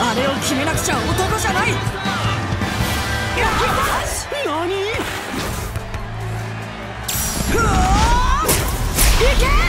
あれを決めなくちゃ男じゃない。し。何？いけ